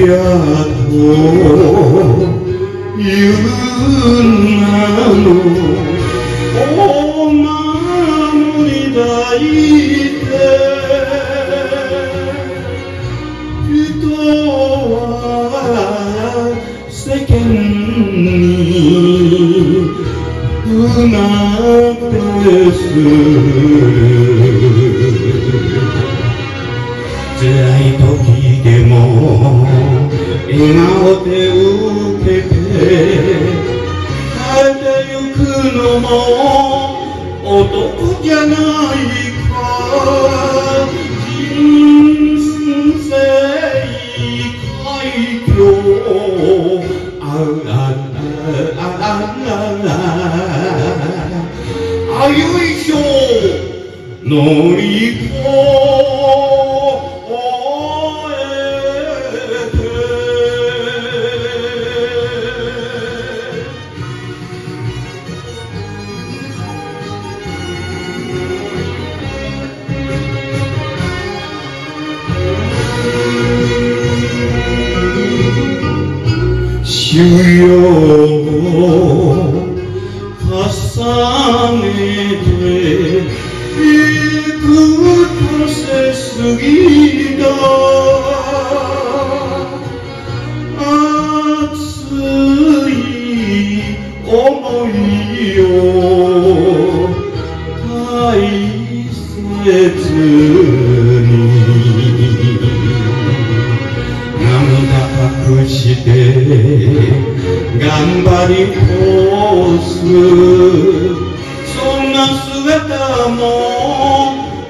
親という名のお守り抱いて人は世間に不なです笑顔で受けて帰ってゆくのも男じゃないか人生海峡あららあららあよいしょ乗り越え修行を重ねていくとせすぎだそんな姿も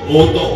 男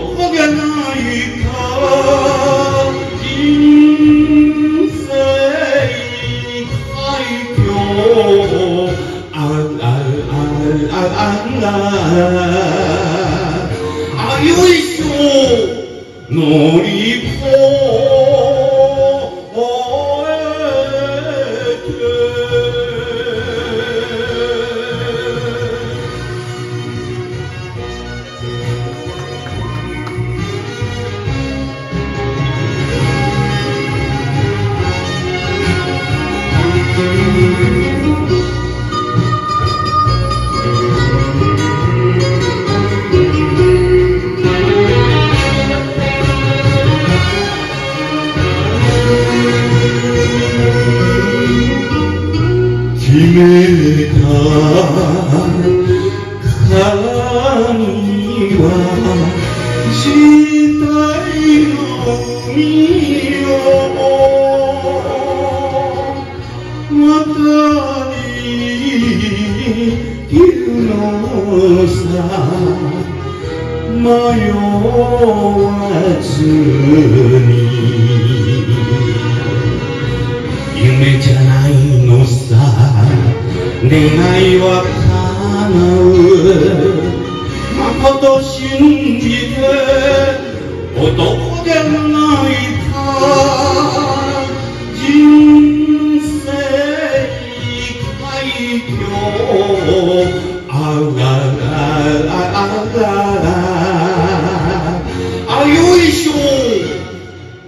決めたからには死体の海を渡りきるのさ迷わ願いは叶うまこと信じて男じゃないか人生海峡あららあららあよいしょ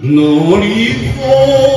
乗り越え